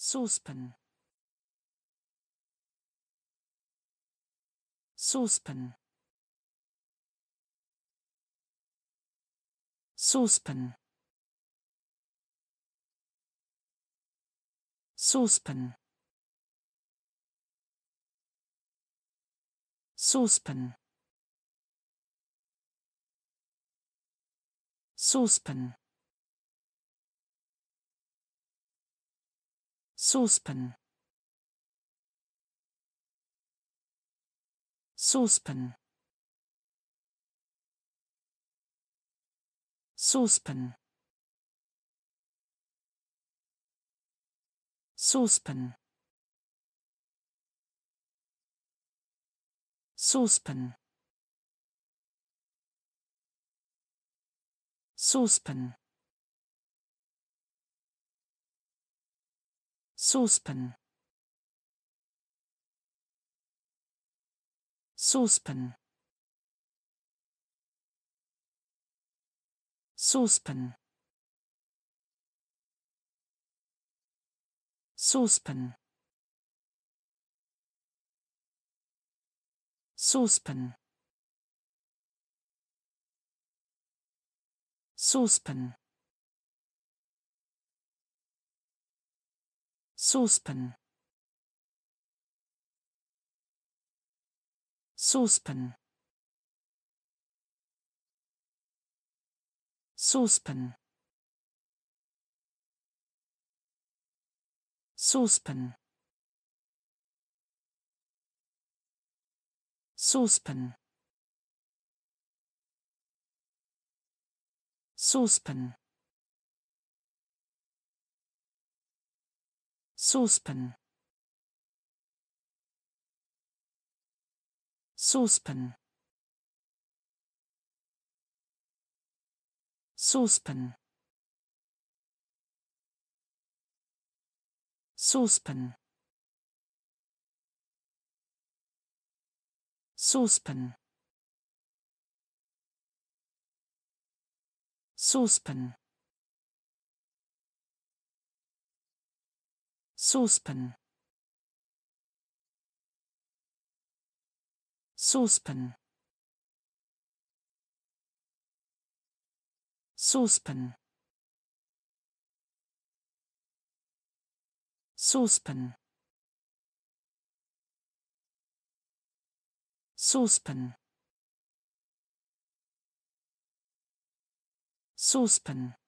Saucepan. Saucepan. Saucepan. Saucepan. Saucepan. Saucepan. Saucepan. Saucepan. Saucepan. Saucepan. Saucepan. Saucepan. Saucepan. Saucepan. Saucepan. Saucepan. Saucepan. Saucepan. Saucepan. Saucepan. Saucepan. Saucepan. Saucepan. Saucepan. Saucepan. Saucepan. Saucepan. Saucepan. Saucepan. Saucepan. Saucepan. Saucepan. Saucepan. Saucepan. Saucepan. Saucepan.